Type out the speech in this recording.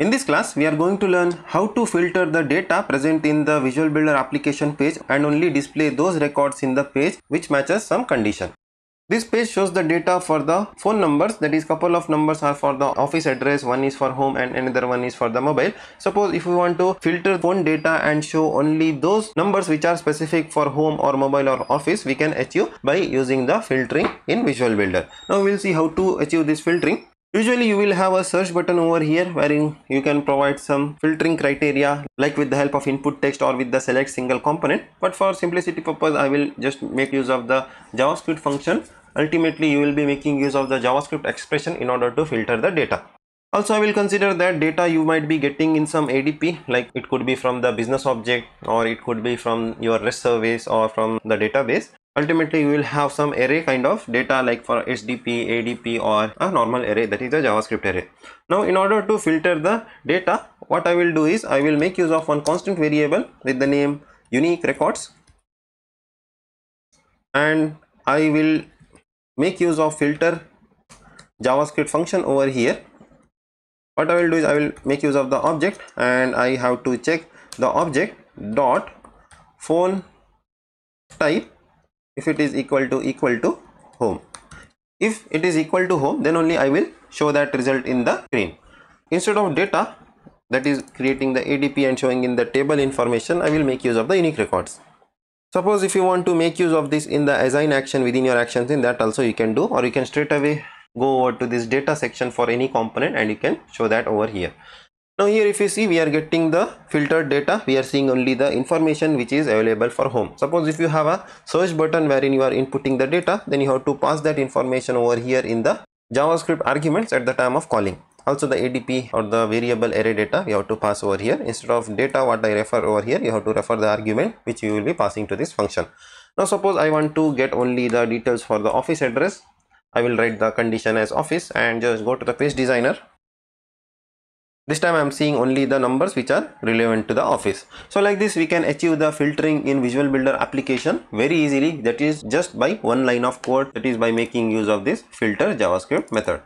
In this class, we are going to learn how to filter the data present in the Visual Builder application page and only display those records in the page which matches some condition. This page shows the data for the phone numbers that is couple of numbers are for the office address one is for home and another one is for the mobile. Suppose if we want to filter phone data and show only those numbers which are specific for home or mobile or office we can achieve by using the filtering in Visual Builder. Now we will see how to achieve this filtering. Usually you will have a search button over here wherein you can provide some filtering criteria like with the help of input text or with the select single component. But for simplicity purpose I will just make use of the JavaScript function. Ultimately you will be making use of the JavaScript expression in order to filter the data. Also I will consider that data you might be getting in some ADP like it could be from the business object or it could be from your REST service or from the database ultimately you will have some array kind of data like for SDP, ADP or a normal array that is a JavaScript array. Now in order to filter the data what I will do is I will make use of one constant variable with the name unique records and I will make use of filter JavaScript function over here. What I will do is I will make use of the object and I have to check the object dot phone type if it is equal to equal to home. If it is equal to home then only I will show that result in the screen instead of data that is creating the ADP and showing in the table information I will make use of the unique records. Suppose if you want to make use of this in the assign action within your actions in that also you can do or you can straight away go over to this data section for any component and you can show that over here now here if you see we are getting the filtered data. We are seeing only the information which is available for home. Suppose if you have a search button wherein you are inputting the data then you have to pass that information over here in the javascript arguments at the time of calling. Also the adp or the variable array data you have to pass over here. Instead of data what i refer over here you have to refer the argument which you will be passing to this function. Now suppose i want to get only the details for the office address. I will write the condition as office and just go to the page designer this time I am seeing only the numbers which are relevant to the office. So like this we can achieve the filtering in Visual Builder application very easily that is just by one line of code that is by making use of this filter JavaScript method.